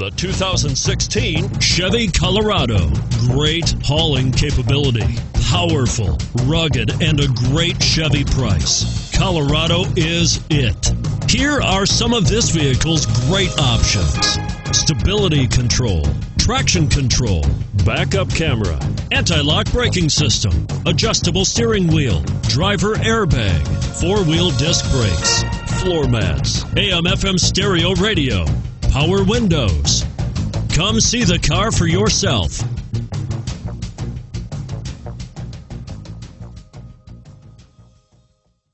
The 2016 Chevy Colorado. Great hauling capability, powerful, rugged, and a great Chevy price. Colorado is it. Here are some of this vehicle's great options stability control, traction control, backup camera, anti lock braking system, adjustable steering wheel, driver airbag, four wheel disc brakes, floor mats, AM FM stereo radio, power windows. Come see the car for yourself.